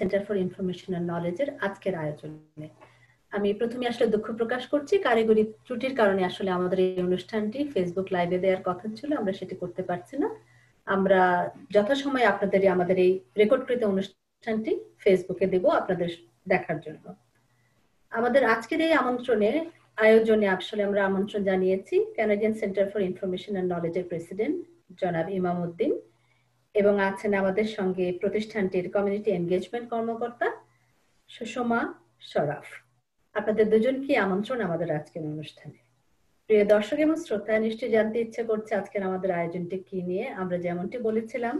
Centre for information and নলেজের আজকের আয়োজনে। আমি প্রথমে আসলে দুঃখ প্রকাশ করছি, কারিগরি ত্রুটির কারণে আসলে আমাদের এই অনুষ্ঠানটি ফেসবুক লাইভে দেওয়ার কথা ছিল, আমরা সেটি করতে পারছি না। আমরা যথাসময়ে আপনাদের আমাদের এই রেকর্ডকৃত অনুষ্ঠানটি ফেসবুকে দেব আপনাদের দেখার জন্য। আমাদের আজকের এই আমন্ত্রণে, আয়োজনে আসলে আমরা আমন্ত্রণ জানিয়েছি Canadian Centre for information and নলেজের প্রেসিডেন্ট জনাব ইমাম উদ্দিন এবং আছেন আমাদের সঙ্গে প্রতিষ্ঠানটির কমিউনিটি এনগেজমেন্ট কর্মকর্তা সুষমা শরাফ আপনাদের দুজনকে আমন্ত্রণ আমাদের আজকের অনুষ্ঠানে। প্রিয় দর্শক এবং শ্রোতা, নিশ্চয়ই জানতে ইচ্ছে করছে আজকের আমাদের আয়োজনটি কি নিয়ে। আমরা যেমনটি বলেছিলাম,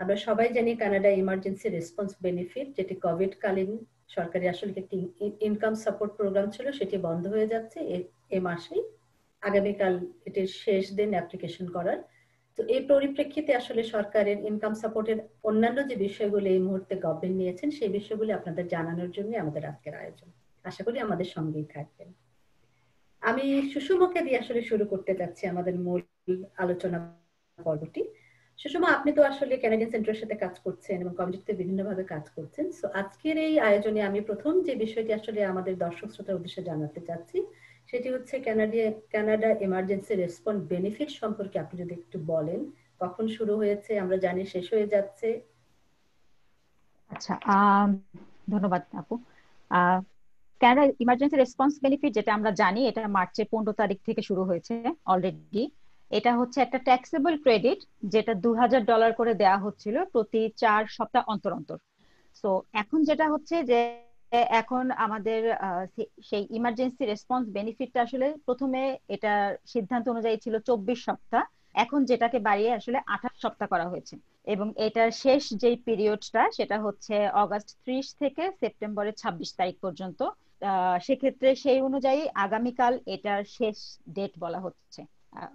আমরা সবাই জানি কানাডা ইমার্জেন্সি রেসপন্স বেনিফিট যেটি কোভিড কালীন সরকারি আসলে একটি ইনকাম সাপোর্ট প্রোগ্রাম ছিল, সেটি বন্ধ হয়ে যাচ্ছে এ মাসেই। আগামীকাল এটির শেষ দিন অ্যাপ্লিকেশন করার। তো এই পরিপ্রেক্ষিতে আসলে সরকারের ইনকাম সাপোর্টের অন্যান্য যে বিষয়গুলো এই মুহূর্তে গভর্নমেন্ট নিয়েছেন, সেই বিষয়গুলি আপনাদের জানানোর জন্য আমাদের আজকের আয়োজন। আশা করি আমাদের সঙ্গেই থাকবেন। আমি সুষমাকে দিয়ে আসলে শুরু করতে যাচ্ছি আমাদের মূল আলোচনা পর্বটি। সুষমা, আপনি তো আসলে ক্যানাডিয়ান সেন্টারের সাথে কাজ করছেন এবং কমিটিতে বিভিন্নভাবে কাজ করছেন। সো আজকের এই আয়োজনে আমি প্রথম যে বিষয়টি আসলে আমাদের দর্শক শ্রোতার উদ্দেশ্যে জানাতে চাচ্ছি সেটি হচ্ছে কানাডিয়া কানাডা এমার্জেন্সি রেসপন্স বেনিফিট সম্পর্কে আপনি যদি একটু বলেন, কখন শুরু হয়েছে, আমরা জানি শেষ হয়ে যাচ্ছে। আচ্ছা ধন্যবাদ আপু। কানাডা ইমার্জেন্সি রেসপন্স বেনিফিট যেটা আমরা জানি, এটা মার্চের পনেরো তারিখ থেকে শুরু হয়েছে অলরেডি এটা হচ্ছে একটা ট্যাক্সেবল ক্রেডিট যেটা দু হাজার ডলার করে দেওয়া হচ্ছিল প্রতি চার সপ্তাহ অন্তর অন্তর। সো এখন যেটা হচ্ছে যে এখন আমাদের সেই ইমার্জেন্সি রেসপন্স বেনিফিটটা আসলে প্রথমে এটা সিদ্ধান্ত অনুযায়ী ছিল চব্বিশ সপ্তাহ। এখন যেটাকে বাড়িয়ে আসলে আঠাশ সপ্তাহ করা হয়েছে। এবং এটার শেষ যেই পিরিয়ডটা সেটা হচ্ছে অগাস্ট ত্রিশ থেকে সেপ্টেম্বরের ছাব্বিশ তারিখ পর্যন্ত। সেক্ষেত্রে সেই অনুযায়ী আগামীকাল এটার শেষ ডেট বলা হচ্ছে।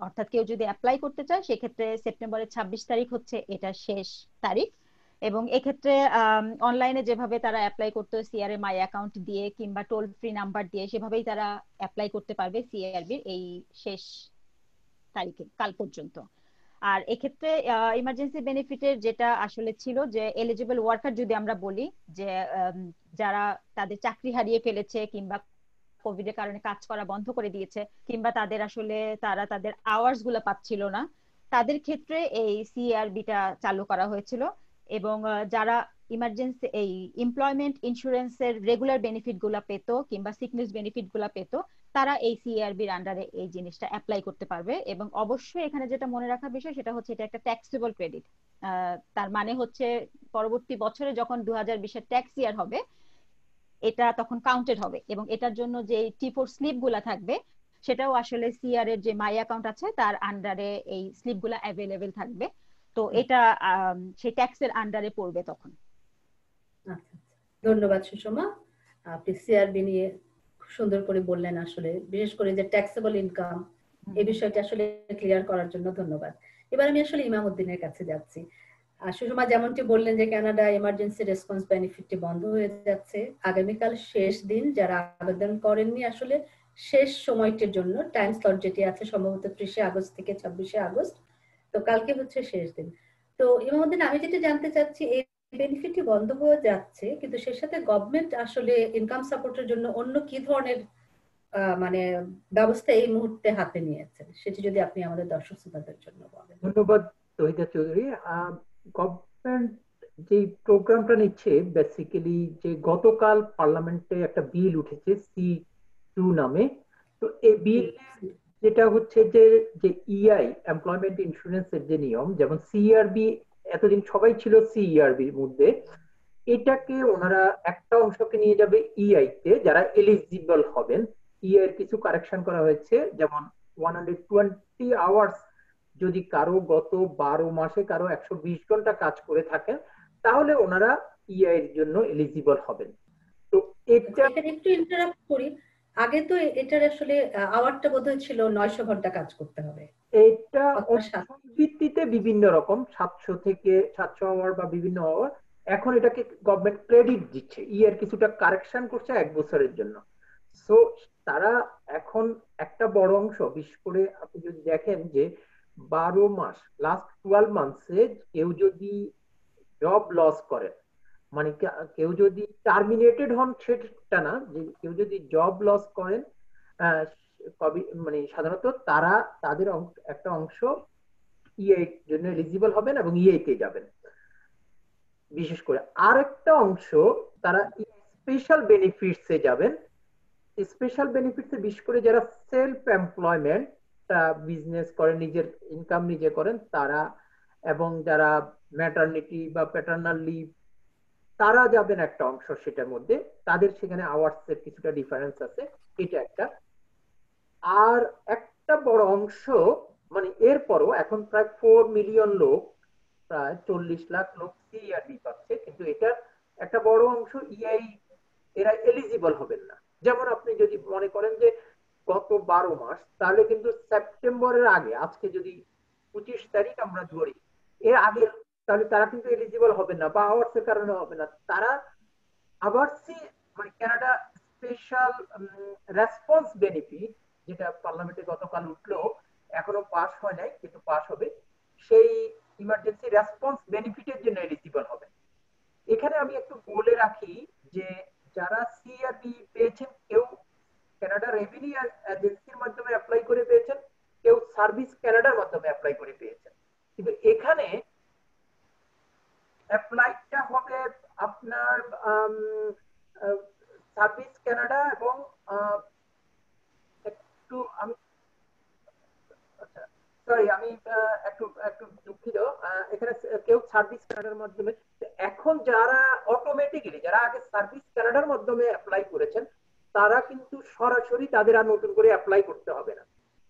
অর্থাৎ কেউ যদি অ্যাপ্লাই করতে চায়, সেক্ষেত্রে সেপ্টেম্বরের ছাব্বিশ তারিখ হচ্ছে এটা শেষ তারিখ। এবং এক্ষেত্রে অনলাইনে যেভাবে তারা অ্যাপ্লাই করতো সিআরএ মাই অ্যাকাউন্ট দিয়ে কিংবা টোল ফ্রি নাম্বার দিয়ে সেভাবেই তারা অ্যাপ্লাই করতে পারবে সিআরবির এই শেষ তারিখে, কাল পর্যন্ত। আর এক্ষেত্রে ইমার্জেন্সি বেনিফিটের যেটা আসলে ছিল যে এলিজিবল ওয়ার্কার যদি আমরা বলি যে যারা তাদের চাকরি হারিয়ে ফেলেছে কিংবা কোভিড এর কারণে কাজ করা বন্ধ করে দিয়েছে কিংবা তাদের আসলে তারা তাদের আওয়ার্সগুলো পাচ্ছিল না, তাদের ক্ষেত্রে এই সিআরবিটা চালু করা হয়েছিল। এবং যারা ইমার্জেন্সি এই এমপ্লয়মেন্ট ইন্স্যুরেন্সের রেগুলার বেনিফিটগুলা পেত কিংবা সিকনেস বেনিফিটগুলা পেত, তারা এই সিআরবির আন্ডারে এই জিনিসটা অ্যাপ্লাই করতে পারবে। এবং অবশ্যই এখানে যেটা মনে রাখার বিষয়, সেটা হচ্ছে এটা একটা ট্যাক্সেবল ক্রেডিট তার মানে হচ্ছে পরবর্তী বছরে যখন দু হাজার বিশের ট্যাক্স ইয়ার হবে, এটা তখন কাউন্টেড হবে। এবং এটার জন্য যে টি ফোর স্লিপগুলা থাকবে, সেটাও আসলে সিআর এর যে মাই অ্যাকাউন্ট আছে, তার আন্ডারে এই স্লিপগুলা অ্যাভেলেবেল থাকবে। তো এটা সেই ট্যাক্সের আন্ডারে পড়বে তখন। আচ্ছা, আচ্ছা। ধন্যবাদ সুষমা। আপনি সিআরবি নিয়ে খুব সুন্দর করে বললেন আসলে বিশেষ করে যে ট্যাক্সেবল ইনকাম এই বিষয়টি আসলে ক্লিয়ার করার জন্য ধন্যবাদ। এবার আমি আসলে ইমাম উদ্দিনের কাছে যাচ্ছি। সুষমা যেমনটি বললেন যে কানাডা এমার্জেন্সি রেসপন্স বেনিফিটটি বন্ধ হয়ে যাচ্ছে আগামীকাল শেষ দিন যারা আবেদন করেননি আসলে শেষ সময়টির জন্য টাইম স্লট যেটি আছে সম্ভবত ত্রিশে আগস্ট থেকে ছাব্বিশে আগস্ট তো কালকে হচ্ছে শেষ দিন। তো ইমামুদ্দিন আমি যেটা জানতে চাচ্ছি এই বেনিফিটটি বন্ধ হয়ে যাচ্ছে কিন্তু সে সাথে গভর্নমেন্ট আসলে ইনকাম সাপোর্টের জন্য অন্য কি ধরনের মানে ব্যবস্থা এই মুহূর্তে হাতে নিয়েছেন সেটি যদি আপনি আমাদের দর্শক শ্রোতাদের জন্য বলেন। ধন্যবাদ তহিদা চৌধুরী। গভর্নমেন্ট যে প্রোগ্রামটা নিচ্ছে বেসিক্যালি যে গতকাল পার্লামেন্টে একটা বিল উঠেছে সি টু নামে। তো এই বিল যেটা হচ্ছে যে যে ইআই এমপ্লয়মেন্ট ইন্স্যুরেন্সের যে নিয়ম, যেমন সিআরবি এতদিন সবাই ছিল সিইআরবির মধ্যে, এটাকে ওনারা একটা অংশকে নিয়ে যাবে ইআই তে, যারা এলিজিবল হবেন। ইআই এর কিছু কারেকশন করা হয়েছে, যেমন ওয়ান হান্ড্রেড টোয়েন্টি আওয়ার্স যদি কারও গত বারো মাসে কারও একশো বিশ ঘণ্টা কাজ করে থাকেন, তাহলে ওনারা ইআই এর জন্য এলিজিবল হবেন। তো এটা একটু ইন্টারাপ্ট করি। আগে তো এটার আসলে আওয়ারটা বোধহয় ছিল নয়শো ঘণ্টা কাজ করতে হবে। এটা ভিত্তিতে বিভিন্ন রকম সাতশো থেকে সাতশো আওয়ার বা বিভিন্ন আওয়ার এখন এটাকে গভর্নমেন্ট ক্রেডিট দিচ্ছে। ইয়ার কিছুটা কারেকশন করছে এক বছরের জন্য। সো তারা এখন একটা বড় অংশ বিশেষ করে আপনি যদি দেখেন যে বারো মাস লাস্ট টুয়েলভ মান্থসে কেউ যদি জব লস করেন মানে কেউ যদি টার্মিনেটেড হন সেটা না, যে কেউ যদি জব লস করেন মানে সাধারণত তারা তাদের একটা অংশ ইএ জন্য এলিজিবল হবেন এবং ইএ তে যাবেন। বিশেষ করে আরেকটা অংশ, তারা স্পেশাল বেনিফিটস এ যাবেন। স্পেশাল বেনিফিটস এ বিশেষ করে যারা সেলফ এমপ্লয়মেন্ট বিজনেস করেন, নিজের ইনকাম নিজে করেন, তারা এবং যারা ম্যাটারনিটি বা প্যাটার্নাল লিভ তারা যাবেন একটা অংশ সেটার মধ্যে, তাদের সেখানে আওয়ার্স এর কিছুটা ডিফারেন্স আছে, এটা একটা। আর একটা বড় অংশ মানে এরপরও এখন প্রায় ফোর মিলিয়ন লোক, প্রায় চল্লিশ লাখ লোক পাচ্ছে কিন্তু এটার একটা বড় অংশ ইআই এরা এলিজিবল হবেন না। যেমন আপনি যদি মনে করেন যে গত বারো মাস, তাহলে কিন্তু সেপ্টেম্বরের আগে, আজকে যদি পঁচিশ তারিখ আমরা ধরি, এর আগে তাহলে তারা কিন্তু এলিজিবল হবে না বা আওয়ার্স এর কারণে হবে না। তারা আবার সি মানে কানাডা স্পেশাল রেসপন্স বেনিফিট যেটা পার্লামেন্টে গতকাল উঠল, এখনও পাস হয় নাই, কিন্তু পাস হবে, সেই ইমার্জেন্সি রেসপন্স বেনিফিটের জন্য এলিজিবল হবে। এখানে আমি একটু বলে রাখি যে যারা সিআরবি পেয়েছেন, কেউ কানাডা রেভিনিউ এজেন্সির মাধ্যমে অ্যাপ্লাই করে পেয়েছেন, কেউ সার্ভিস কানাডার মাধ্যমে অ্যাপ্লাই করে পেয়েছেন। কিন্তু এখানে অ্যাপ্লাইটা হবে আপনার সার্ভিস কানাডা এবং একটু আমি সরি আমি একটু একটু দুঃখিত এখানে কেউ সার্ভিস কানাডার মাধ্যমে এখন যারা অটোমেটিক্যালি যারা আগে সার্ভিস কানাডার মাধ্যমে অ্যাপ্লাই করেছেন, তারা কিন্তু সরাসরি তাদের আর নতুন করে অ্যাপ্লাই করতে হবে না।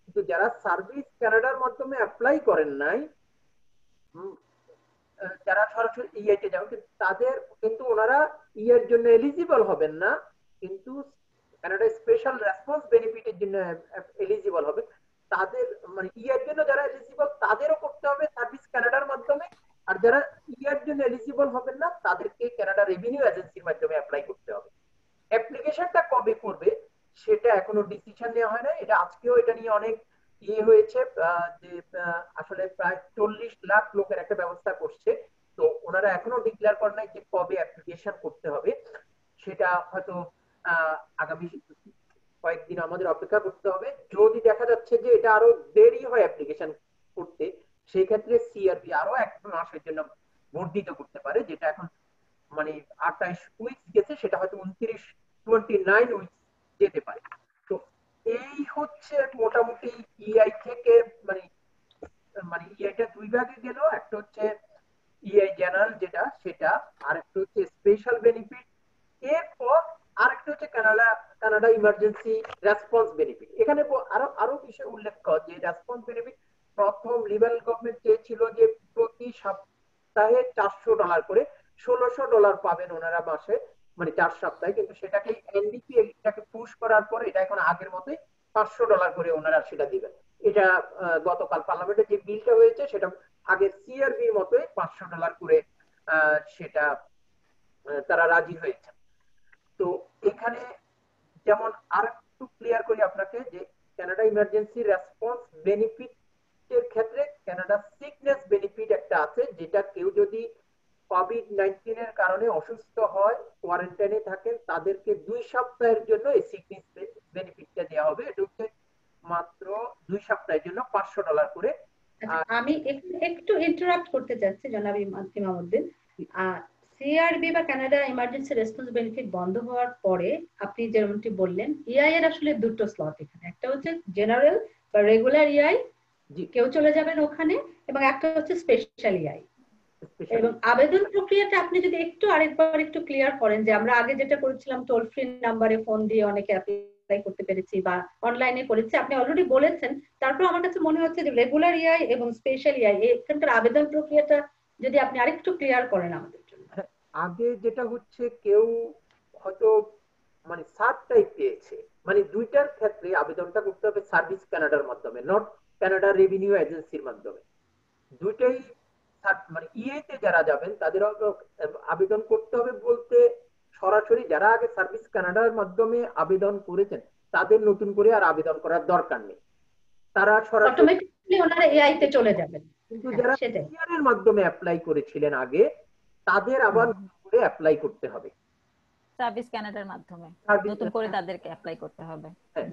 কিন্তু যারা সার্ভিস কানাডার মাধ্যমে অ্যাপ্লাই করেন নাই যারা সরাসরি ইআইতে যাবেন তাদের, কিন্তু ওনারা ইয়ের জন্য এলিজিবল হবেন না, কিন্তু কানাডা স্পেশাল রেসপন্স বেনিফিটের জন্য এলিজিবল হবে। তাদের মানে ইয়ের জন্য যারা এলিজিবল তাদেরও করতে হবে সার্ভিস কানাডার মাধ্যমে। আর যারা ইয়ের জন্য এলিজিবল হবেন না, তাদেরকে কানাডা রেভিনিউ এজেন্সির মাধ্যমে অ্যাপ্লাই করতে হবে। অ্যাপ্লিকেশনটা কবে করবে, সেটা এখনও ডিসিশন নেওয়া হয় না এটা আজকেও এটা নিয়ে অনেক ইয়ে হয়েছে যে আসলে প্রায় চল্লিশ লাখ লোকের একটা ব্যবস্থা করছে। তো ওনারা এখনও ডিক্লেয়ার করেন নাই যে কবে অ্যাপ্লিকেশন করতে হবে। সেটা হয়তো আগামী কয়েকদিন আমাদের অপেক্ষা করতে হবে। যদি দেখা যাচ্ছে যে এটা আরও দেরি হয় অ্যাপ্লিকেশন করতে, সেই ক্ষেত্রে সিআরপি আরও এক মাসের জন্য বর্ধিত করতে পারে, যেটা এখন মানে আঠাইশ উইক গেছে, সেটা হয়তো উনত্রিশ টোয়েন্টি নাইন উইক যেতে পারে। এই হচ্ছে মোটামুটি ইআই থেকে মানে মানে ইআইটা দুই ভাগে গেল, একটা হচ্ছে ইআই জেনারেল যেটা, সেটা, আর একটা হচ্ছে স্পেশাল বেনিফিট এরপর আরেকটা হচ্ছে Canada Canada emergency response benefit এখানে আরও আরও বিষয় উল্লেখ কর, যে রেসপন্স বেনিফিট প্রথম লিবারেল গভর্নমেন্ট চেয়েছিল যে প্রতি সপ্তাহে চারশো ডলার করে, ষোলোশো ডলার পাবেন ওনারা মাসে। মানে চার সপ্তাহে, কিন্তু সেটাকে এনডিপি এটাকে পুশ করার পর এটা এখন আগের মতোই পাঁচশো ডলার করে ওনারা সেটা দিবেন এটা গতকাল পার্লামেন্টে যে বিলটা হয়েছে, সেটা আগের সিআরবির মতোই পাঁচশো ডলার করে সেটা তারা রাজি হয়েছে। তো এখানে যেমন আর একটু ক্লিয়ার করি আপনাকে যে কানাডা ইমার্জেন্সি রেসপন্স বেনিফিট এর ক্ষেত্রে কানাডা সিকনেস বেনিফিট একটা আছে, যেটা কেউ যদি কোভিড নাইন্টিন এর কারণে অসুস্থ হয় কোয়ারেন্টাইনে থাকেন তাদেরকে দুই সপ্তাহের জন্য এই সিকনেস বেনিফিটটা দেওয়া হবে। এটা হচ্ছে মাত্র দুই সপ্তাহের জন্য পাঁচশো ডলার করে। আমি একটু ইন্টারাপ্ট করতে চাচ্ছি জনাব ইমামউদ্দিন সিআরবি বা কানাডা ইমার্জেন্সি রেসপন্স বেনিফিট বন্ধ হওয়ার পরে আপনি যেমনটি বললেন ইআই এর আসলে দুটো স্লট এখানে। একটা হচ্ছে জেনারেল বা রেগুলার ইআই কেউ চলে যাবেন ওখানে এবং একটা হচ্ছে স্পেশাল ইআই এবং আবেদন প্রক্রিয়াটা আপনি যদি একটু আরেকবার একটু ক্লিয়ার করেন যে আমরা আগে যেটা করেছিলাম টোল ফ্রি নাম্বারে ফোন দিয়ে অনেকে অ্যাপ্লাই করতে পেরেছি বা অনলাইনে করেছি। আপনি অলরেডি বলেছেন, তারপর আমার কাছে মনে হচ্ছে যে রেগুলার ইআই এবং স্পেশাল ইআই এখানকার আবেদন প্রক্রিয়াটা যদি আপনি আরেকটু ক্লিয়ার করেন আমাদের জন্য। আগে যেটা হচ্ছে কেউ হয়তো মানে সাত টাইপ পেয়েছে। মানে দুইটার ক্ষেত্রে আবেদনটা করতে হবে সার্ভিস কানাডার মাধ্যমে নট কানাডা রেভিনিউ এজেন্সির মাধ্যমে। দুইটাই মানে ইএতে যারা যাবেন তাদের আবেদন করতে হবে বলতে সরাসরি যারা আগে সার্ভিস কানাডার মাধ্যমে আবেদন করেছেন তাদের নতুন করে আর আবেদন করার দরকার নেই। তারা সরাসরি ওনারা এআই তে চলে যাবেন। কিন্তু যারা সিআর এর মাধ্যমে অ্যাপ্লাই করেছিলেন আগে তাদের আবার করে অ্যাপ্লাই করতে হবে। সার্ভিস কানাডার মাধ্যমে। নতুন করে তাদেরকে অ্যাপ্লাই করতে হবে। হ্যাঁ,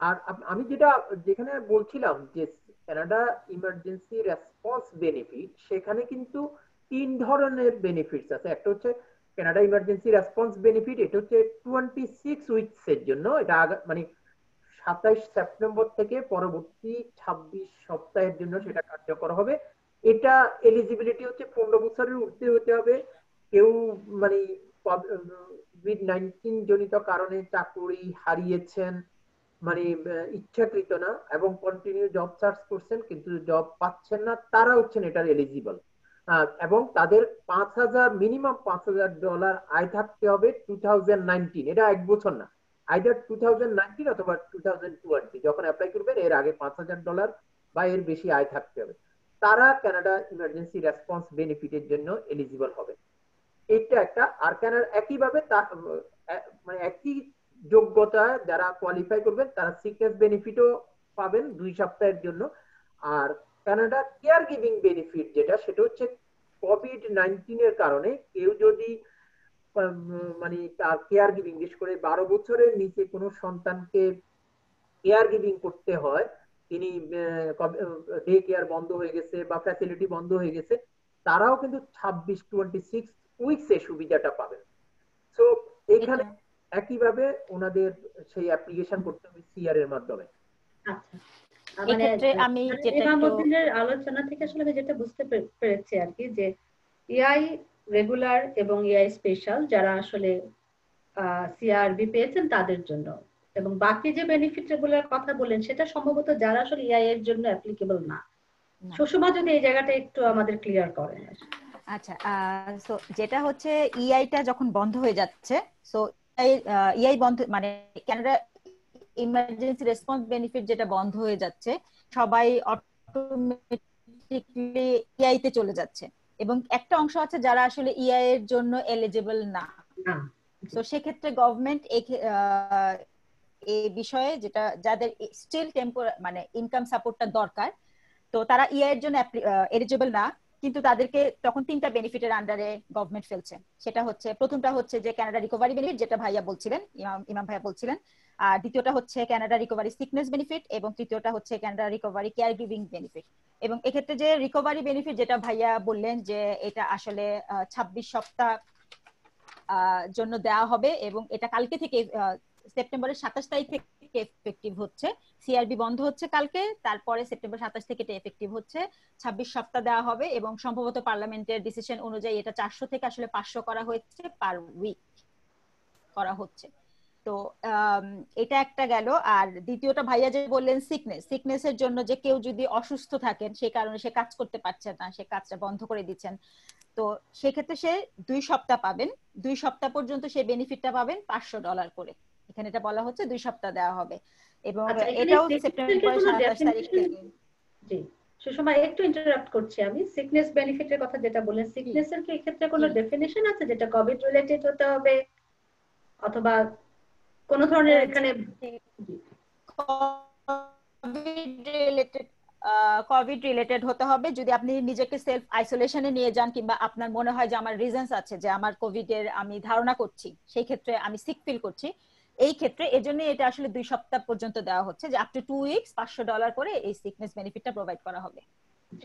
আর আমি যেটা যেখানে বলছিলাম যে কানাডা ইমার্জেন্সি রেসপন্স বেনিফিট সেখানে কিন্তু তিন ধরনের বেনিফিটস আছে। একটা হচ্ছে কানাডা ইমার্জেন্সি রেসপন্স বেনিফিট এটা হচ্ছে টোয়েন্টি সিক্স উইকস এর জন্য, এটা মানে সাতাইশ সেপ্টেম্বর থেকে পরবর্তী ছাব্বিশ সপ্তাহের জন্য সেটা কার্যকর হবে। এটা এলিজিবিলিটি হচ্ছে পনেরো বছরের উঠতে হতে হবে। কেউ মানে কোভিড নাইন্টিন জনিত কারণে চাকুরি হারিয়েছেন মানে ইচ্ছাকৃত না এবং কন্টিনিউ জব সার্চ করছেন কিন্তু জব পাচ্ছেন না, তারা হচ্ছেন এটার এলিজিবল এবং তাদের পাঁচ হাজার মিনিমাম পাঁচ হাজার ডলার আয় থাকতে হবে টু এটা এক বছর না। আইদার টু থাউজেন্ড অথবা টু যখন অ্যাপ্লাই করবেন, এর আগে পাঁচ হাজার ডলার বা এর বেশি আয় থাকতে হবে। তারা কানাডা ইমার্জেন্সি রেসপন্স বেনিফিটের জন্য এলিজিবল হবে। এটা একটা, আর কানাডা একইভাবে মানে একই যোগ্যতা যারা কোয়ালিফাই করবেন, তারা সিকনেস বেনিফিটও পাবেন দুই সপ্তাহের জন্য। আর কানাডা কেয়ার গিভিং বেনিফিট যেটা, সেটা হচ্ছে কোভিড নাইন্টিনের কারণে কেউ যদি মানে তার কেয়ার গিভিং বিশেষ করে বারো বছরের নিচে কোনো সন্তানকে কেয়ার গিভিং করতে হয়, তিনি ডে কেয়ার বন্ধ হয়ে গেছে বা ফ্যাসিলিটি বন্ধ হয়ে গেছে, তারাও কিন্তু ছাব্বিশ টোয়েন্টি সিক্স উইকস এ সুবিধাটা পাবেন। সো এখানে একইভাবে ওনাদের সেই অ্যাপ্লিকেশন করতে হবে সিআর এর মাধ্যমে। আচ্ছা। মানে আমি যেটা আলোচনা থেকে আসলে আমি যেটা বুঝতে পেরেছি আর কি যে ইআই রেগুলার এবং ইআই স্পেশাল যারা আসলে সিআরবি পেয়েছেন তাদের জন্য। এবং বাকি যে বেনিফিট রেগুলার কথা বলেন সেটা সম্ভবত যারা আসলে ইআই এর জন্য অ্যাপ্লিকেবল না। সুষমা যদি এই জায়গাটা একটু আমাদের ক্লিয়ার করেন। আচ্ছা যেটা হচ্ছে ইআইটা যখন বন্ধ হয়ে যাচ্ছে সো ইআই বন্ধ মানে ক্যানাডা ইমার্জেন্সি রেসপন্স বেনিফিট যেটা বন্ধ হয়ে যাচ্ছে সবাই অটোমেটিকলি ইআই তে চলে যাচ্ছে। এবং একটা অংশ আছে যারা আসলে ইআই এর জন্য এলিজিবল না। তো সেক্ষেত্রে গভর্নমেন্ট এই বিষয়ে যেটা যাদের স্টিল টেম্পোর মানে ইনকাম সাপোর্টটা দরকার তো তারা ইআই এর জন্য এলিজিবল না। কিন্তু তাদেরকে তখন তিনটা বেনিফিটের আন্ডারে গভর্নমেন্ট ফেলছে। সেটা হচ্ছে, প্রথমটা হচ্ছে যে ক্যানাডা রিকভারি বেনিফিট যেটা ভাইয়া বলছিলেন, ইমাম ভাইয়া বলছিলেন। আর দ্বিতীয়টা হচ্ছে ক্যানাডা রিকভারি সিকনেস বেনিফিট এবং তৃতীয়টা হচ্ছে Canada recovery care giving benefit এবং এক্ষেত্রে যে রিকভারি বেনিফিট যেটা ভাইয়া বললেন যে এটা আসলে ছাব্বিশ সপ্তাহ জন্য দেওয়া হবে এবং এটা কালকে থেকে সেপ্টেম্বরের সাতাশ তারিখ থেকে এফেক্টিভ হচ্ছে। সিআরবি বন্ধ হচ্ছে কালকে, তারপরে সেপ্টেম্বর সাতাশ থেকে এটা এফেক্টিভ হচ্ছে। ছাব্বিশ সপ্তাহ দেওয়া হবে এবং সম্ভবত পার্লামেন্টের ডিসিশন অনুযায়ী এটা চারশো থেকে আসলে পাঁচশো করা হচ্ছে পার উইক করা হচ্ছে। তো এটা একটা গেল। আর দ্বিতীয়টা ভাইয়া যে বললেন সিকনেস সিকনেসের জন্য যে কেউ যদি অসুস্থ থাকেন, সে কারণে সে কাজ করতে পারছে না, সে কাজটা বন্ধ করে দিচ্ছেন। তো, সেক্ষেত্রে সে দুই সপ্তাহ পাবেন। দুই সপ্তাহ পর্যন্ত সে বেনিফিটটা পাবেন পাঁচশো ডলার করে। এখানে এটা বলা হচ্ছে দুই সপ্তাহ দেওয়া হবে। এবং আচ্ছা, এটাও সেপ্টেম্বর সাতাশ তারিখ থেকে জি সুষমা একটু ইন্টারাপ্ট করছি আমি। সিকনেস বেনিফিটের কথা যেটা বললেন সিকনেস এর কি এক্ষেত্রে কোনো ডেফিনেশন আছে যেটা কোভিড রিলেটেড হতে হবে? অথবা কোন ধরনের এখানে কোভিড রিলেটেড কোভিড রিলেটেড হতে হবে। যদি আপনি নিজেকে সেলফ আইসোলেশনে নিয়ে যান কিংবা আপনার মনে হয় যে আমার রিজনস আছে যে আমার কোভিড এর আমি ধারণা করছি সেই ক্ষেত্রে আমি সিক ফিল করছি। এই ক্ষেত্রে এজন্য এটা আসলে দুই সপ্তাহ পর্যন্ত দেওয়া হচ্ছে যে আপ টু টু উইকস পাঁচশো ডলার করে এই সিকনেস বেনিফিটটা প্রোভাইড করা হবে।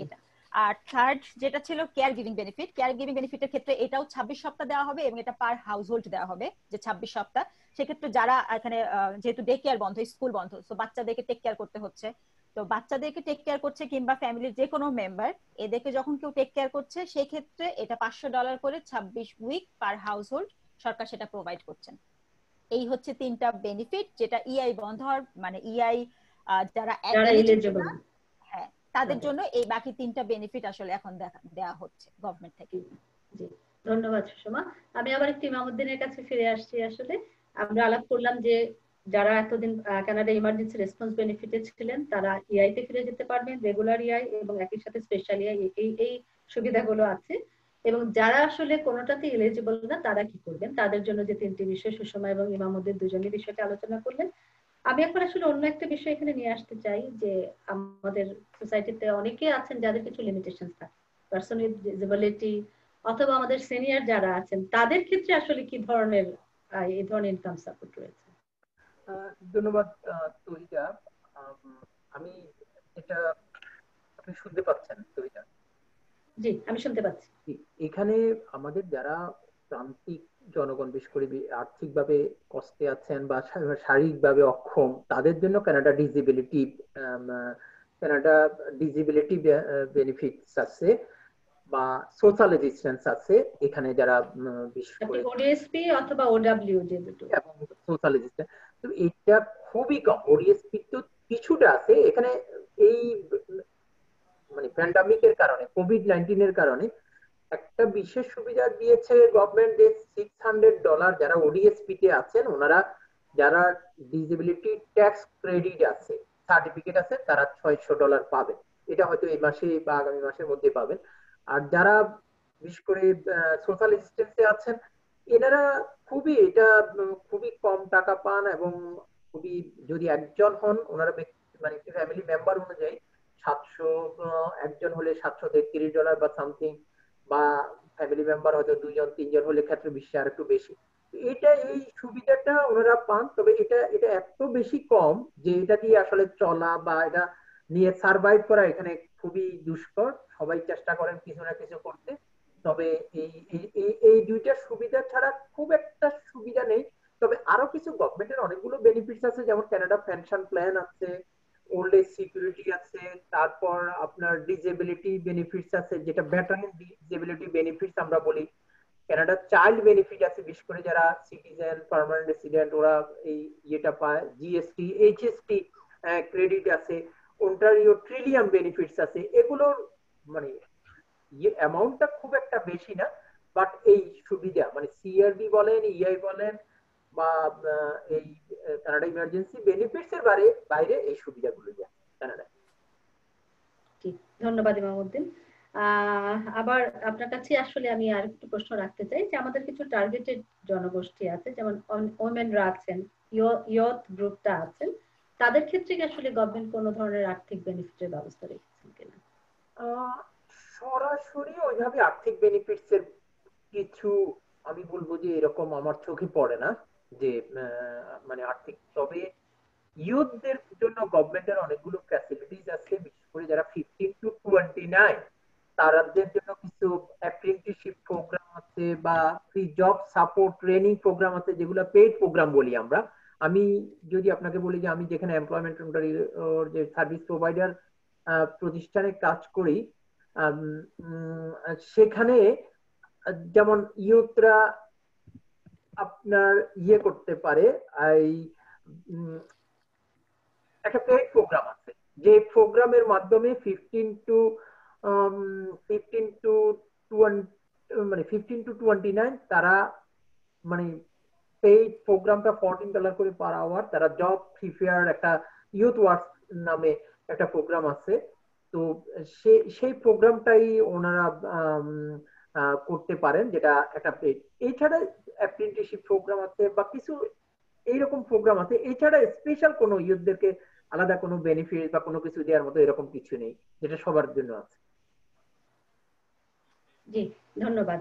এটা। আর থার্ড যেটা ছিল care giving benefit care giving বেনিফিটের ক্ষেত্রে এটাও ছাব্বিশ সপ্তাহ দেওয়া হবে এবং এটা পার হাউস হোল্ড দেওয়া হবে যে ছাব্বিশ সপ্তাহ। সেক্ষেত্রে যারা এখানে যেহেতু ডে কেয়ার বন্ধ স্কুল বন্ধ তো বাচ্চাদেরকে টেক কেয়ার করতে হচ্ছে। তো বাচ্চাদেরকে টেক কেয়ার করছে কিংবা ফ্যামিলির যে কোনো মেম্বার এদেরকে যখন কেউ টেক কেয়ার করছে সেই ক্ষেত্রে এটা পাঁচশো ডলার করে ছাব্বিশ উইক পার হাউস হোল্ড সরকার সেটা প্রোভাইড করছেন। এই হচ্ছে তিনটা বেনিফিট যেটা ইআই বন্ধ হওয়ার মানে ইআই যারা হ্যাঁ তাদের জন্য এই বাকি তিনটা বেনিফিট আসলে এখন দেওয়া হচ্ছে গভর্নমেন্ট থেকে। ধন্যবাদ সুষমা। আমি আবার একটু ইমামুদ্দিনের কাছে ফিরে আসছি আসলে। আমরা আলাপ করলাম যে যারা এতদিন কানাডা ইমার্জেন্সি রেসপন্স বেনিফিটে ছিলেন তারা ইআই তে ফিরে যেতে পারবেন রেগুলার ইআই এবং একই সাথে স্পেশাল ইআই এই এই সুবিধাগুলো আছে। এবং যারা আসলে কোনোটাতে এলিজিবল না, তারা কি করবেন? তাদের জন্য যে তিনটি বিষয়, সুষমা এবং ইমামুদ্দিন দুজনের বিষয়টা আলোচনা করলেন। আমি এখন আসলে অন্য একটা বিষয় এখানে নিয়ে আসতে চাই, যে আমাদের সোসাইটিতে অনেকে আছেন যাদের কিছু লিমিটেশন থাকে। পার্সোনাল ডিসেবিলিটি অথবা আমাদের সিনিয়র যারা আছেন, তাদের ক্ষেত্রে আসলে কি ধরনের এই ধরনের ইনকাম সাপোর্ট রয়েছে? ধন্যবাদ তহিদা আমি এটা আপনি শুনতে পাচ্ছেন তহিদা জি আমি শুনতে পাচ্ছি। এখানে আমাদের যারা প্রান্তিক জনগণ বিশেষ করে আর্থিকভাবে কষ্টে আছেন বা শারীরিকভাবে অক্ষম তাদের জন্য Canada disability Canada disability benefits আছে বা সোশ্যাল রেজিস্ট্যান্স আছে এখানে যারা বিশেষ করে ওডিএসপি অথবা ওডব্লিউ যে দুটো। এবং সোশ্যাল রেজিস্ট্যান্স তো এটা খুবই কম ওডিএসপি তো কিছুটা আছে এখানে এই মানে প্যান্ডামিকের কারণে কোভিড নাইন্টিনের কারণে একটা বিশেষ সুবিধা দিয়েছে গভর্নমেন্ট যে সিক্স হান্ড্রেড ডলার যারা ওডিএসপি তে আছেন, ওনারা যারা ডিসেবিলিটি ট্যাক্স ক্রেডিট আছে সার্টিফিকেট আছে, তারা ছয়শো ডলার পাবেন এটা হয়তো এই মাসে বা আগামী মাসের মধ্যে পাবেন। আর যারা বিশেষ করে সোশ্যাল অ্যাসিস্ট্যান্সে আছেন, এনারা খুবই এটা, খুবই কম টাকা পান এবং খুবই যদি একজন হন, ওনারা মানে ফ্যামিলি মেম্বার অনুযায়ী সাতশো একজন হলে সাতশো তেত্রিশ ডলার বা সামথিং বা ফ্যামিলি মেম্বার হয়তো দুইজন, তিনজন হলে ক্ষেত্রে বিশ্বে আর একটু বেশি। এটা এই সুবিধাটা ওনারা পান, তবে এটা এটা এত বেশি কম যে এটা দিয়ে আসলে চলা বা এটা নিয়ে সার্ভাইভ করা এখানে খুবই দুষ্কর। সবাই চেষ্টা করেন কিছু না কিছু করতে। তবে এই এই দুইটা সুবিধা ছাড়া খুব একটা সুবিধা নেই। তবে আরও কিছু গভর্নমেন্টের অনেকগুলো বেনিফিটস আছে, যেমন কানাডা পেনশন প্ল্যান আছে ওল্ড এজ সিকিউরিটি আছে, তারপর আপনার ডিজেবিলিটি বেনিফিটস আছে, যেটা ভেটারান ডিজেবিলিটি বেনিফিটস আমরা বলি। কানাডা চাইল্ড বেনিফিট আছে, বিশেষ করে যারা সিটিজেন পার্মানেন্ট রেসিডেন্ট ওরা এই ইয়েটা পায় জিএসটি এইচএসটি ক্রেডিট আছে ওন্টারিও ট্রিলিয়াম বেনিফিটস আছে, এগুলোর মানে ইয়ে অ্যামাউন্টটা খুব একটা বেশি না বাট এই সুবিধা মানে সিআরডি বলেন ইআই বলেন বা এই কানাডা ইমার্জেন্সি বেনিফিটস এর বাইরে বাইরে এই সুবিধাগুলো দেয় কানাডায় ধন্যবাদ ইমামউদ্দিন। আবার আপনার কাছে আসলে আমি আর একটু প্রশ্ন রাখতে চাই যে আমাদের কিছু টার্গেটেড জনগোষ্ঠী আছে যেমন ওমেনরা আছেন ইয়ত গ্রুপটা আছেন তাদের ক্ষেত্রে কি আসলে গভর্নমেন্ট কোনো ধরনের আর্থিক বেনিফিটের ব্যবস্থা রেখেছেন কিনা? সরাসরি ওইভাবে আর্থিক বেনিফিটস এর কিছু আমি বলব যে এরকম আমার চোখে পড়ে না। যে মানে আর্থিক, তবে ইউথদের জন্য গভর্নমেন্টের অনেকগুলো ফ্যাসিলিটিস আছে, বিশেষ করে যারা ফিফটিন টু টোয়েন্টি নাইন তাদের জন্য কিছু অ্যাপ্রেন্টিসশিপ প্রোগ্রাম আছে বা free job support training programme আছে, যেগুলো পেইড প্রোগ্রাম বলি আমরা। আমি যদি আপনাকে বলি যে, আমি যেখানে এমপ্লয়মেন্ট যে সার্ভিস প্রোভাইডার প্রতিষ্ঠানে কাজ করি সেখানে যেমন ইউথরা আপনার ইয়ে করতে পারে, এই একটা পেইড প্রোগ্রাম আছে। যে প্রোগ্রামের মাধ্যমে ফিফটিন টু ফিফটিন টু মানে ফিফটিন টু টোয়েন্টি নাইন তারা মানে পেইড প্রোগ্রামটা ফোরটিন ডলার করে পার আওয়ার তারা জব প্রিফেয়ার একটা ইউথ ওয়ার্কস নামে একটা প্রোগ্রাম আছে। তো সেই প্রোগ্রামটাই ওনারা করতে পারেন, যেটা একটা পেড এছাড়া অ্যাপ্রেন্টিসশিপ প্রোগ্রাম আছে বা কিছু এইরকম প্রোগ্রাম আছে, এছাড়া স্পেশাল কোনো ইউথদেরকে আলাদা কোনো বেনিফিট বা কোনো কিছু দেওয়ার মতো এরকম কিছু নেই, যেটা সবার জন্য আছে। জি, ধন্যবাদ।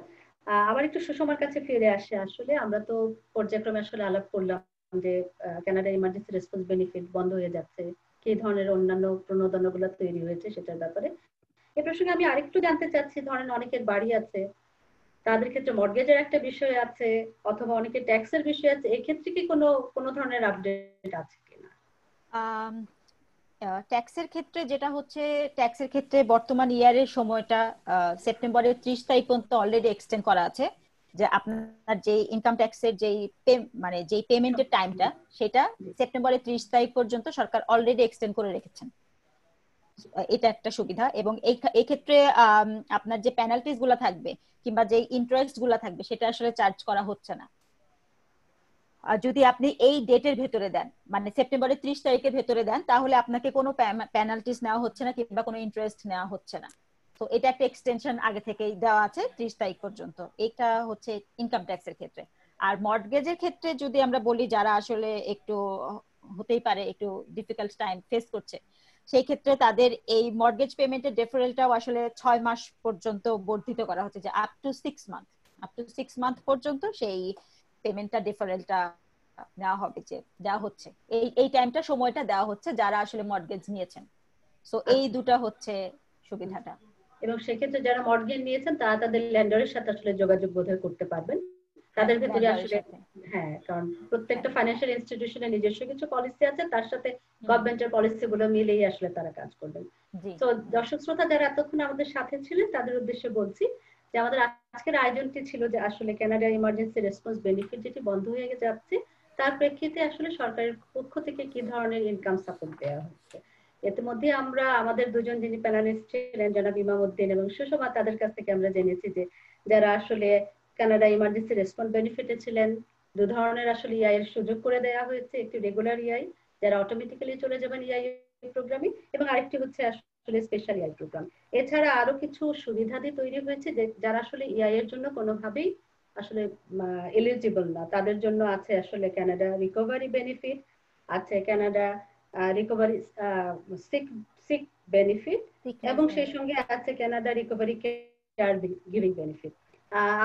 আবার একটু সুষমার কাছে ফিরে আসে। আসলে আমরা তো পর্যায়ক্রমে আসলে আলাপ করলাম যে কানাডা ইমার্জেন্সি রেসপন্স বেনিফিট বন্ধ হয়ে যাচ্ছে, কি ধরনের অন্যান্য প্রণোদনাগুলো তৈরি হয়েছে সেটার ব্যাপারে। এ প্রসঙ্গে আমি আরেকটু জানতে চাচ্ছি, ধরেন অনেকের বাড়ি আছে তাদের ক্ষেত্রে মর্গেজের একটা বিষয় আছে অথবা অনেকের ট্যাক্সের বিষয় আছে এক্ষেত্রে কি কোনো কোনো ধরনের আপডেট আছে কিনা? ট্যাক্সের ক্ষেত্রে যেটা হচ্ছে ট্যাক্সের ক্ষেত্রে বর্তমান ইয়ারের সময়টা সেপ্টেম্বরের ত্রিশ তারিখ পর্যন্ত অলরেডি এক্সটেন্ড করা আছে যে আপনার যে ইনকাম ট্যাক্সের যেই মানে যেই পেমেন্টের টাইমটা সেটা সেপ্টেম্বরের ত্রিশ তারিখ পর্যন্ত সরকার অলরেডি এক্সটেন্ড করে রেখেছেন। এটা একটা সুবিধা এবং এই ক্ষেত্রে আপনার যে পেনাল্টিসগুলা থাকবে কিংবা যে ইন্টারেস্টগুলা থাকবে সেটা আসলে চার্জ করা হচ্ছে না। যদি আপনি এই ডেটের ভেতরে দেন মানে সেপ্টেম্বরের ত্রিশ তারিখের ভেতরে দেন, তাহলে আপনাকে কোনো পেনাল্টিস নেওয়া হচ্ছে না কিংবা কোনো ইন্টারেস্ট নেওয়া হচ্ছে না। তো এটা একটা এক্সটেনশন আগে থেকেই দেওয়া আছে ত্রিশ তারিখ পর্যন্ত। এটা হচ্ছে ইনকাম ট্যাক্সের ক্ষেত্রে। আর মর্টগেজের ক্ষেত্রে যদি আমরা বলি যারা আসলে একটু, হতেই পারে, একটু ডিফিকাল্ট টাইম ফেস করছে সেই ক্ষেত্রে তাদের এই মর্গেজ পেমেন্টের ডেফারেলটাও আসলে ছয় মাস পর্যন্ত বর্ধিত করা হচ্ছে যে up to six month up to six month পর্যন্ত সেই পেমেন্টটা ডিফারেলটা দেওয়া হবে যে দেওয়া হচ্ছে। এই এই টাইমটা সময়টা দেওয়া হচ্ছে যারা আসলে মর্গেজ নিয়েছেন। সো এই আচ্ছা। দুটা হচ্ছে সুবিধাটা। এবং সেক্ষেত্রে যারা মর্গেজ নিয়েছেন তারা তাদের ল্যান্ডারের সাথে আসলে যোগাযোগ বোধহয় করতে পারবেন। তাদের ভেতরে আসলে হ্যাঁ কারণ প্রত্যেকটা ফাইন্যান্সিয়াল ইনস্টিটিউশনের নিজস্ব কিছু পলিসি আছে তার সাথে গভর্নমেন্টের পলিসি গুলো মিলেই আসলে তারা কাজ করবেন। তো দর্শক শ্রোতা যারা এতক্ষণ আমাদের সাথে ছিলেন তাদের উদ্দেশ্যে বলছি যে আমাদের আজকের আয়োজনটি ছিল যে আসলে কানাডা ইমার্জেন্সি রেসপন্স বেনিফিট যেটি বন্ধ হয়ে যাচ্ছে তার প্রেক্ষিতে আসলে সরকারের পক্ষ থেকে কি ধরনের ইনকাম সাপোর্ট দেওয়া হচ্ছে? ইতিমধ্যে আমরা আমাদের দুজন যিনি প্যানালিস্ট ছিলেন জনাব ইমামউদ্দিন এবং সুষমা তাদের কাছ থেকে আমরা জেনেছি যে যারা আসলে কানাডা ইমার্জেন্সি রেসপন্স বেনিফিটে ছিলেন। দু ধরনের আসলে ইআই এর সুযোগ করে দেওয়া হয়েছে। একটি রেগুলার ইআই যারা অটোমেটিক্যালি চলে যাবেন ইআই প্রোগ্রামে এবং আরেকটি হচ্ছে আসলে স্পেশাল ইআই প্রোগ্রাম এছাড়া আরও কিছু সুবিধাদি তৈরি হয়েছে যে যারা আসলে ইআই এর জন্য কোনোভাবেই আসলে এলিজিবল না। তাদের জন্য আছে আসলে কানাডা রিকভারি বেনিফিট আছে Canada recovery sick sick benefit এবং সেই সঙ্গে আছে Canada recovery care giving benefit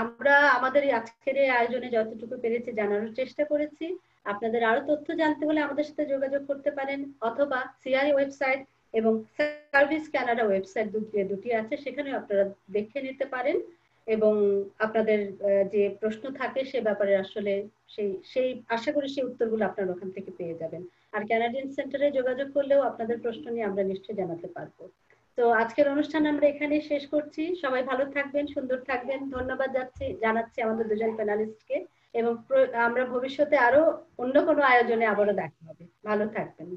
আমরা আমাদের আজকের এই আয়োজনে যতটুকু পেরেছি জানানোর চেষ্টা করেছি। আপনাদের আরও তথ্য জানতে হলে আমাদের সাথে যোগাযোগ করতে পারেন, অথবা সিআই ওয়েবসাইট এবং সার্ভিস কানাডা ওয়েবসাইট দুটি আছে, সেখানে আপনারা দেখে নিতে পারেন এবং আপনাদের যে প্রশ্ন থাকে সে ব্যাপারে আসলে সেই সেই, আশা করি সেই উত্তরগুলো আপনারা ওখান থেকে পেয়ে যাবেন। আর ক্যানাডিয়ান সেন্টারে যোগাযোগ করলেও আপনাদের প্রশ্ন নিয়ে আমরা নিশ্চয়ই জানাতে পারব। তো আজকের অনুষ্ঠান আমরা এখানে শেষ করছি। সবাই ভালো থাকবেন, সুন্দর থাকবেন। ধন্যবাদ যাচ্ছি জানাচ্ছি আমাদের দুজন প্যানালিস্টকে এবং আমরা ভবিষ্যতে আরও অন্য কোনো আয়োজনে আবারও দেখা হবে। ভালো থাকবেন।